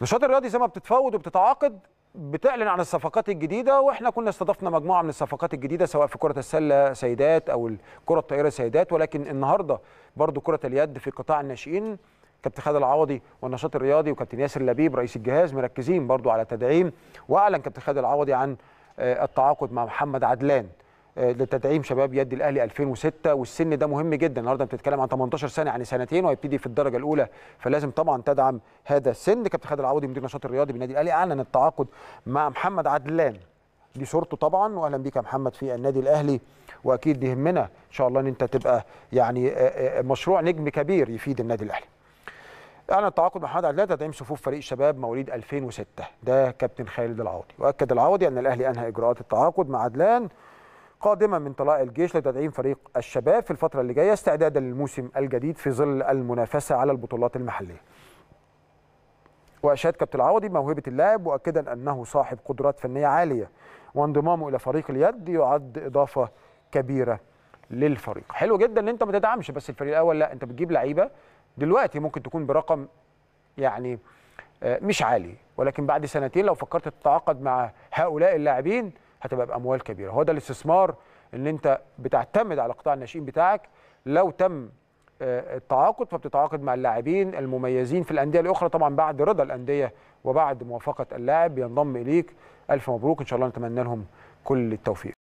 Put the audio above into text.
النشاط الرياضي زي ما بتتفاوض وبتتعاقد بتعلن عن الصفقات الجديدة وإحنا كنا استضفنا مجموعة من الصفقات الجديدة سواء في كرة السلة سيدات أو الكرة الطائرة سيدات. ولكن النهارده برضو كرة اليد في قطاع الناشئين كابتن خالد العوضي والنشاط الرياضي وكابتن ياسر لبيب رئيس الجهاز مركزين برضو على تدعيم. وأعلن كابتن خالد العوضي عن آه، التعاقد مع محمد عدلان. لتدعيم شباب يد الأهلي 2006 والسن ده مهم جدا. النهارده بتتكلم عن 18 سنة يعني سنتين وهيبتدي في الدرجة الأولى. فلازم طبعا تدعم هذا السن. كابتن خالد العوضي مدير النشاط الرياضي بالنادي الأهلي أعلن التعاقد مع محمد عدلان. دي صورته طبعا. واهلا بيك يا محمد في النادي الأهلي. وأكيد يهمنا إن شاء الله إن أنت تبقى يعني آه، آه، مشروع نجم كبير يفيد النادي الأهلي. أعلن التعاقد مع محمد عدلان. تدعيم صفوف فريق الشباب مواليد 2006 ده كابتن خالد العوضي. وأكد العوضي أن الأهلي أنهى إجراءات التعاقد مع عدلان. قادما من طلائع الجيش لتدعيم فريق الشباب في الفترة اللي جاية استعدادا للموسم الجديد في ظل المنافسة على البطولات المحلية. وأشاد كابتن العوضي بموهبة اللاعب مؤكدا أنه صاحب قدرات فنية عالية وانضمامه إلى فريق اليد يعد إضافة كبيرة للفريق. حلو جدا إن أنت ما تدعمش بس الفريق الأول لا أنت بتجيب لعيبة دلوقتي ممكن تكون برقم يعني آه، مش عالي. ولكن بعد سنتين لو فكرت تتعاقد مع هؤلاء اللاعبين هتبقى بأموال كبيرة. هو ده الاستثمار إن أنت بتعتمد على قطاع الناشئين بتاعك. لو تم آه، التعاقد فبتتعاقد مع اللاعبين المميزين في الأندية الأخرى. طبعا بعد رضا الأندية وبعد موافقة اللاعب بينضم إليك. ألف مبروك. إن شاء الله نتمنى لهم كل التوفيق.